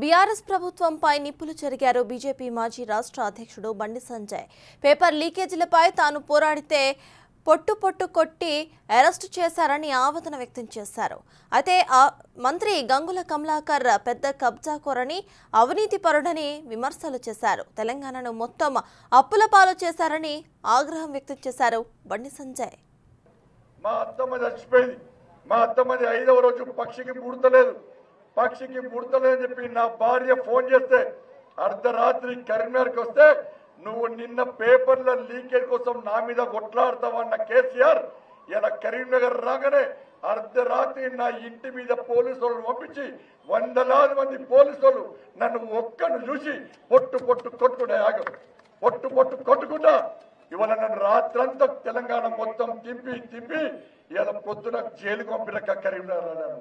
BRS ప్రభుత్వంపై నిప్పులు చెరిగారు BJP మాజీ రాష్ట్ర అధ్యక్షుడు బండి సంజయ్. పేపర్ లీకేజీలపై తాను పోరాడితే పొట్టు పొట్టు కొట్టి అరెస్టు చేశారని ఆవేదన వ్యక్తం చేశారు. అయితే ఆ మంత్రి గంగుల కమలాకర్ పెద్ద కబ్జాకోరని అవినీతిపరుడని విమర్శలు చేశారు. తెలంగాణను మొత్తం అప్పుల పాలు చేశారని ఆగ్రహం వ్యక్తం చేశారు బండి సంజయ్. మా అత్తమ్మ చచ్చిపోయింది. మా అత్తమ్మది ఐదవ రోజు పక్షికి పుడతలేదు. పక్షికి ముడతలేని చెప్పి నా భార్య ఫోన్ చేస్తే అర్ధరాత్రి కరీంనగర్కి వస్తే నువ్వు నిన్న పేపర్ల లీకేజ్ కోసం నా మీద కొట్లాడతావన్న కేసీఆర్? ఇలా కరీంనగర్ రాగానే అర్ధరాత్రి నా ఇంటి మీద పోలీసు వాళ్ళని పంపించి వందలాది మంది పోలీసు వాళ్ళు నన్ను ఒక్కను చూసి పొట్టు పొట్టు కొట్టుకునే ఆగం. పొట్టు పొట్టు కొట్టుకుంటా ఇవాళ నన్ను రాత్రంతా తెలంగాణ మొత్తం తిప్పి తిప్పి ఇలా పొద్దున జైలు పంపిన కరీంనగర్ అన్నాను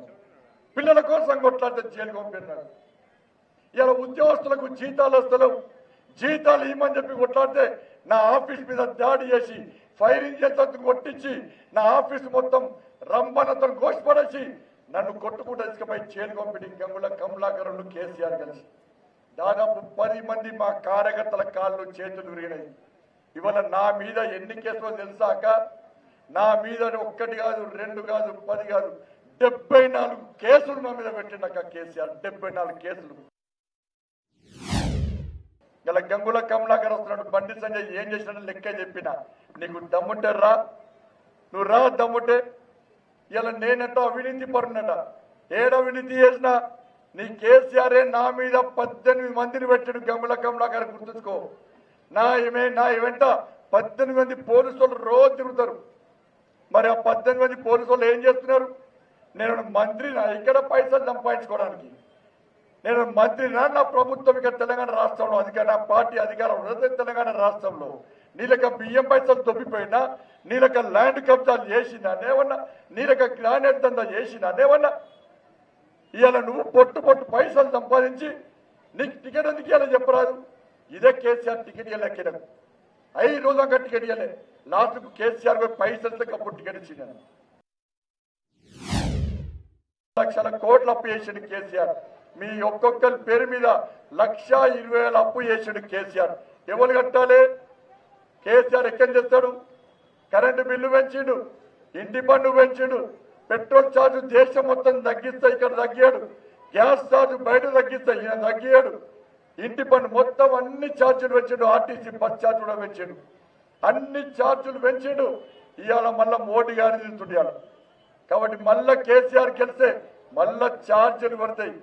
పిల్లల కోసం కొట్లాడితే జైలు పంపినాడు ఇలా ఉద్యోగస్తులకు జీతాలు వస్తలేవు. జీతాలు ఇవ్వమని చెప్పి కొట్లాడితే నా ఆఫీస్ మీద దాడి చేసి ఫైరింగ్ చేసేందుకు కొట్టించి నా ఆఫీస్ మొత్తం రంబనతో ఘోషపడేసి నన్ను కొట్టుకుంటూ ఇసుకపై జైలు పంపిణీ గంగుల కమలాకరుడు కేసీఆర్ కలిసి. దాదాపు పది మంది మా కార్యకర్తల కాళ్ళు చేతులు విరిగినాయి ఇవాళ నా మీద ఎన్ని కేసులు తెలిసాక నా మీద ఒక్కటి కాదు రెండు కాదు పది కాదు డెబ్బై నాలుగు కేసులు నా మీద పెట్టినాక కేసీఆర్. డెబ్బై నాలుగు కేసులు. ఇలా గంగుల కమలాకర్ వస్తున్నాడు బండి సంజయ్ ఏం చేసినాడు లెక్క చెప్పిన. నీకు దమ్ముంటే రా. నువ్వు రా దమ్ముంటే. ఇలా నేనెంతో అవినీతి పరునట ఏడ అవినీతి చేసినా నీ కేసీఆరే నా మీద పద్దెనిమిది మందిని పెట్టాడు గంగుల కమలాకర్ గుర్తుంచుకో. నా ఏమే నా వెంట పద్దెనిమిది మంది పోలీసు వాళ్ళు రోజు తిరుగుతారు. మరి ఆ పద్దెనిమిది మంది పోలీసు వాళ్ళు ఏం చేస్తున్నారు? నేను మంత్రినా ఇక్కడ పైసలు సంపాదించుకోవడానికి. నేను మంత్రినా నా ప్రభుత్వం ఇక్కడ తెలంగాణ రాష్ట్రంలో అధికార నా పార్టీ అధికారం ఉన్నది తెలంగాణ రాష్ట్రంలో. నీలక బియ్యం పైసలు దొబ్బిపోయినా నీలక ల్యాండ్ కబ్జాలు చేసినా నేవన్నా నీలక గ్రానైట్ దందా చేసినా నేవన్నా ఇవాళ నువ్వు పొట్టు పొట్టు పైసలు సంపాదించి నీకు టికెట్ ఎందుకు ఇవ్వాలి చెప్పరాదు? ఇదే కేసీఆర్ టికెట్ ఇవ్వలేక ఐదు రోజులు టికెట్ ఇవ్వలే. లాస్ట్కు కేసీఆర్ పోయి పైసలతో అప్పుడు టికెట్ ఇచ్చినాను లక్షల కోట్ల అప్పు చేసిండు కేసీఆర్. మీ ఒక్కొక్కరి పేరు మీద లక్ష ఇరవై వేల అప్పు చేసిండు కేసీఆర్. ఎవరు కట్టాలి? కేసీఆర్ ఎక్కడ చేస్తాడు కరెంటు బిల్లు పెంచిండు ఇంటి పన్ను పెంచిండు పెట్రోల్ ఛార్జ్ దేశం మొత్తం తగ్గిస్తే ఇక్కడ తగ్గాడు గ్యాస్ ఛార్జ్ బయట తగ్గిస్తాయి ఈయన తగ్గాడు ఇంటి పన్ను మొత్తం అన్ని ఛార్జీలు పెంచిండు ఆర్టీసీ బస్ ఛార్జ్ కూడా పెంచిండు. అన్ని ఛార్జీలు పెంచిండు. ఇవాళ మళ్ళీ మోడీ గారిని తింటుండే కాబట్టి మళ్ళా కేసీఆర్ గెలిస్తే మళ్ళా ఛార్జీలు పడతాయి.